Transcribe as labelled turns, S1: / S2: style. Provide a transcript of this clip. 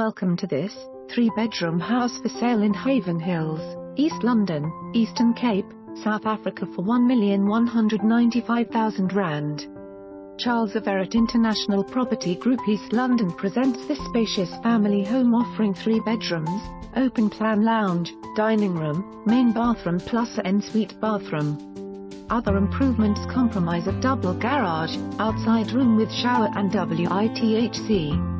S1: Welcome to this three-bedroom house for sale in Haven Hills, East London, Eastern Cape, South Africa for R1,195,000. Charles Everitt International Property Group East London presents this spacious family home offering three bedrooms, open plan lounge, dining room, main bathroom plus ensuite bathroom. Other improvements comprise a double garage, outside room with shower and WITHC.